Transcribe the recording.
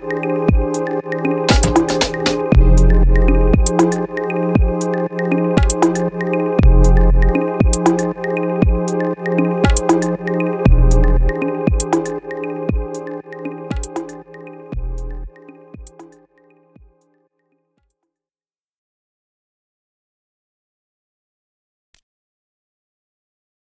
Música